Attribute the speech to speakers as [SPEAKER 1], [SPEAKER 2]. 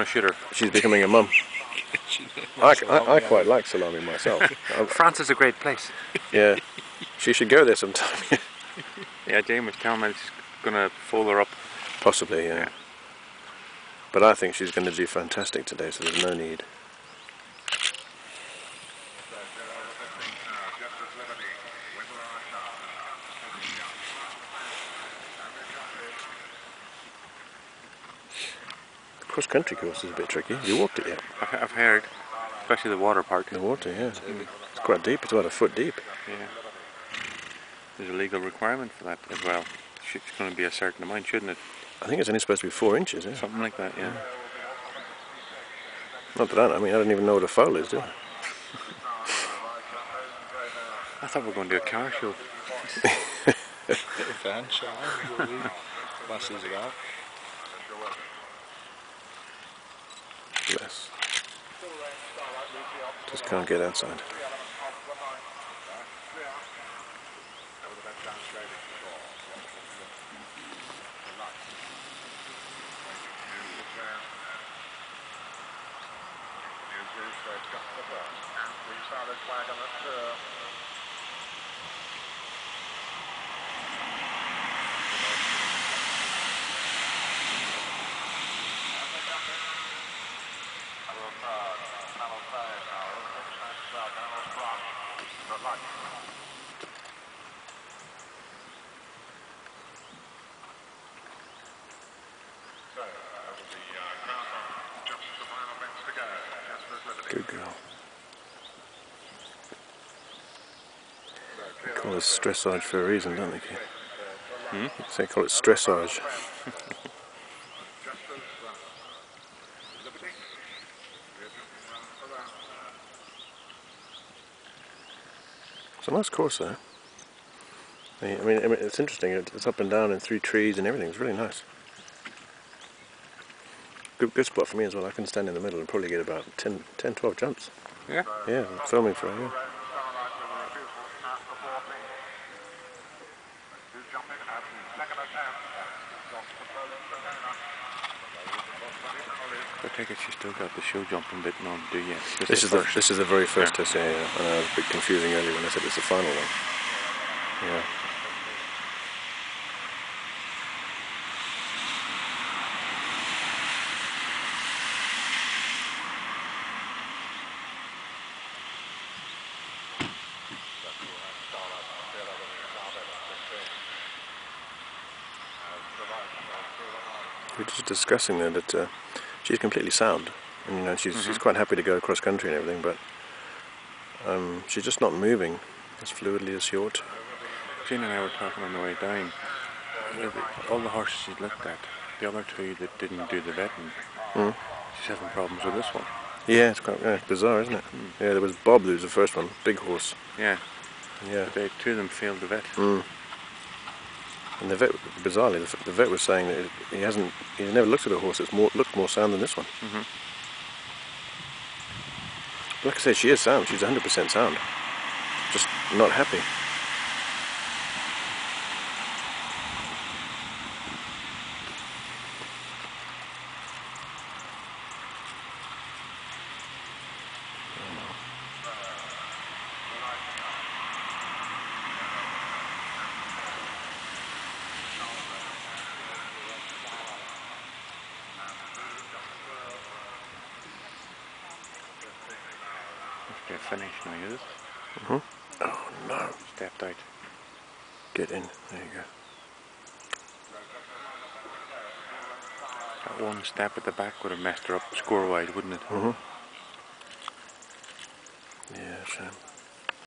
[SPEAKER 1] Gonna shoot her.
[SPEAKER 2] She's becoming a mum. I, I, I quite like salami myself.
[SPEAKER 1] France is a great place.
[SPEAKER 2] yeah, she should go there sometime.
[SPEAKER 1] Yeah, was telling me she's gonna fold her up.
[SPEAKER 2] Possibly, yeah.
[SPEAKER 1] Yeah.
[SPEAKER 2] But I think she's going to do fantastic today, so there's no need. Cross country course is a bit tricky. Have you walked it yet?
[SPEAKER 1] I've, I've heard, especially the water part.
[SPEAKER 2] The water, yeah. It's quite deep. It's about a foot deep.
[SPEAKER 1] Yeah. There's a legal requirement for that as well. Sh- It's going to be a certain amount, shouldn't it?
[SPEAKER 2] I think it's only supposed to be four inches. Yeah?
[SPEAKER 1] Something like that, yeah.
[SPEAKER 2] Not that I, know. I mean, I don't even know what a foal is, do I?
[SPEAKER 1] I thought we were going to do a car show.
[SPEAKER 3] Fan show. Glasses it out.
[SPEAKER 2] Just can't get outside. Good girl. They call it stressage for a reason, don't they,
[SPEAKER 1] Hmm?
[SPEAKER 2] They call it stressage. It's a nice course there. I mean, I mean, it's interesting. It's up and down and through trees and everything. It's really nice. Good, good spot for me as well. I can stand in the middle and probably get about 10, 10 12 jumps.
[SPEAKER 1] Yeah.
[SPEAKER 2] Yeah, I'm filming for yeah.
[SPEAKER 1] I take it she's still got the show jumping bit on do you?
[SPEAKER 2] This is the
[SPEAKER 1] first.
[SPEAKER 2] this is the very first
[SPEAKER 1] Yeah.
[SPEAKER 2] test, yeah, yeah. I know it was a bit confusing earlier when I said it's the final one. Yeah. We were just discussing there that uh, she's completely sound, and you know she's she's quite happy to go cross country and everything, but um, she's just not moving as fluidly as she ought.
[SPEAKER 1] Jane and I were talking on the way down. You know, the- All the horses she's looked at, the other two that didn't do the vetting,
[SPEAKER 2] Hmm.
[SPEAKER 1] she's having problems with this one.
[SPEAKER 2] Yeah, it's quite yeah, it's bizarre, isn't it? Yeah, there was Bob who was the first one, big horse.
[SPEAKER 1] Yeah,
[SPEAKER 2] Yeah,
[SPEAKER 1] but they, two of them failed the vet.
[SPEAKER 2] mm. And the vet, bizarrely, the, the vet was saying that he hasn't, he's never looked at a horse that's more looked more sound than this one.
[SPEAKER 1] Mhm.
[SPEAKER 2] Like I said, she is sound. She's 100% sound. Just not happy.
[SPEAKER 1] Okay, finish now, is it?
[SPEAKER 2] Oh no!
[SPEAKER 1] Stepped out.
[SPEAKER 2] Get in. There you go.
[SPEAKER 1] That one step at the back would have messed her up score wide, wouldn't it?
[SPEAKER 2] Mhm. Yeah, shame.